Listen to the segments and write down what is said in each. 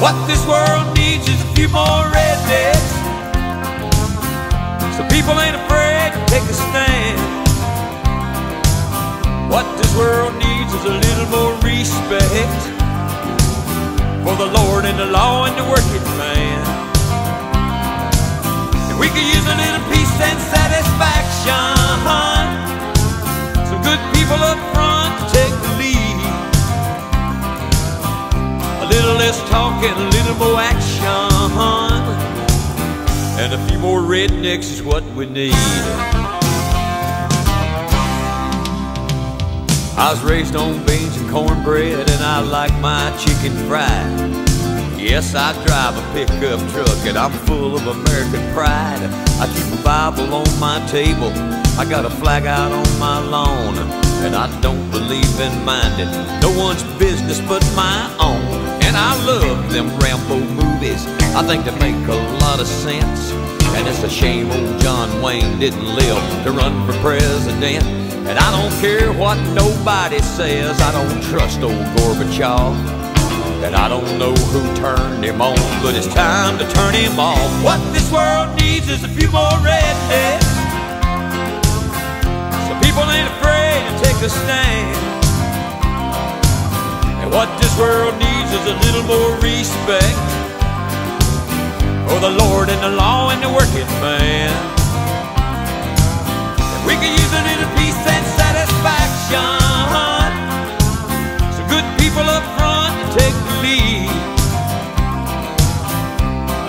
What this world needs is a few more rednecks. So people ain't afraid to take a stand. What this world needs is a little more respect for the Lord and the law and the working man. And we could use a little peace and satisfaction. Less talk and a little more action. And a few more rednecks is what we need. I was raised on beans and cornbread, and I like my chicken fried. Yes, I drive a pickup truck, and I'm full of American pride. I keep a Bible on my table, I got a flag out on my lawn, and I don't believe in minding no one's business but my own. I love them Rambo movies, I think they make a lot of sense. And it's a shame old John Wayne didn't live to run for president. And I don't care what nobody says, I don't trust old Gorbachev. And I don't know who turned him on, but it's time to turn him off. What this world needs is a few more rednecks. So people ain't afraid to take a stand. What this world needs is a little more respect for the Lord and the law and the working man. And we can use a little peace and satisfaction. So good people up front take the lead.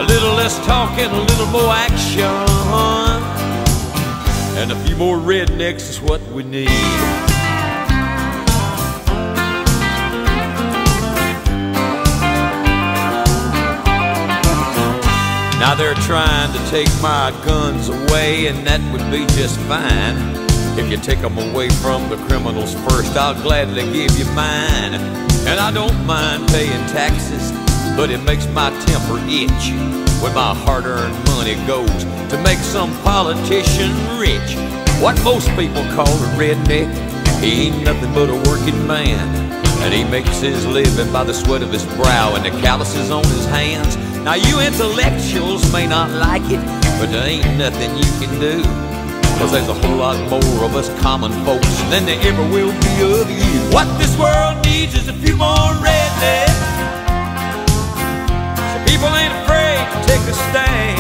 A little less talk and a little more action. And a few more rednecks is what we need. They're trying to take my guns away, and that would be just fine. If you take them away from the criminals first, I'll gladly give you mine. And I don't mind paying taxes, but it makes my temper itch when my hard earned money goes to make some politician rich. What most people call a redneck, he ain't nothing but a working man. And he makes his living by the sweat of his brow and the calluses on his hands. Now you intellectuals may not like it, but there ain't nothing you can do. Cause there's a whole lot more of us common folks than there ever will be of you. What this world needs is a few more rednecks. So people ain't afraid to take a stand.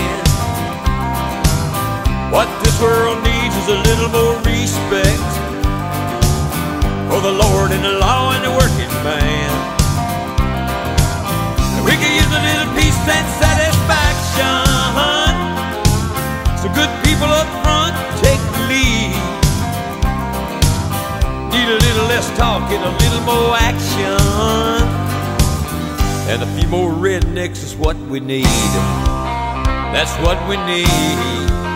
What this world needs is a little more respect little talk and a little more action. And a few more rednecks is what we need. That's what we need.